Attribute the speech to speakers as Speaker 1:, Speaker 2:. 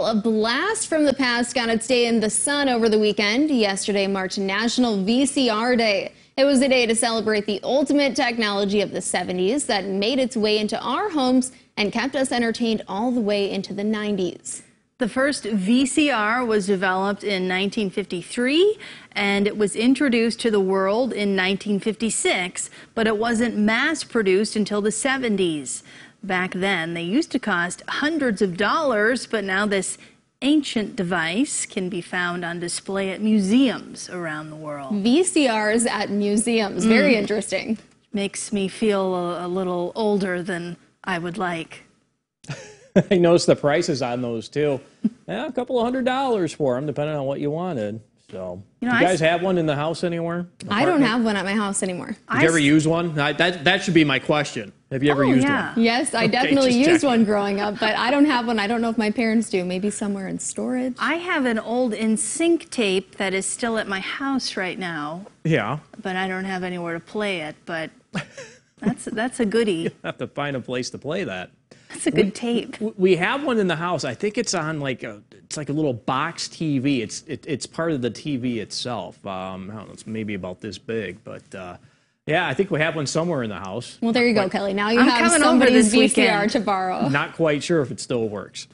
Speaker 1: A blast from the past got its day in the sun over the weekend. Yesterday marked National VCR Day. It was a day to celebrate the ultimate technology of the 70s that made its way into our homes and kept us entertained all the way into the 90s.
Speaker 2: The first VCR was developed in 1953 and it was introduced to the world in 1956, but it wasn't mass produced until the 70s. Back then, they used to cost hundreds of dollars, but now this ancient device can be found on display at museums around the world.
Speaker 1: VCRs at museums, very mm. interesting.
Speaker 2: Makes me feel a, a little older than I would like.
Speaker 3: I noticed the prices on those too. Yeah, a couple of hundred dollars for them, depending on what you wanted. So, you, know, you guys have one in the house anywhere? Apartment?
Speaker 1: I don't have one at my house anymore. Did
Speaker 3: you ever use one? I, that that should be my question. Have you ever
Speaker 2: oh,
Speaker 3: used
Speaker 2: yeah.
Speaker 3: one?
Speaker 1: Yes, I okay, definitely used checking. one growing up, but I don't have one. I don't know if my parents do. Maybe somewhere in storage.
Speaker 2: I have an old NSYNC tape that is still at my house right now.
Speaker 3: Yeah.
Speaker 2: But I don't have anywhere to play it. But that's that's a goodie.
Speaker 3: you have to find a place to play that.
Speaker 2: That's a good we, tape.
Speaker 3: We have one in the house. I think it's on like a it's like a little box TV. It's it, it's part of the TV itself. Um, I don't know. It's maybe about this big, but. Uh, yeah, I think we have one somewhere in the house.
Speaker 1: Well, there you go, Kelly. Now you I'm have somebody's VCR to borrow.
Speaker 3: Not quite sure if it still works.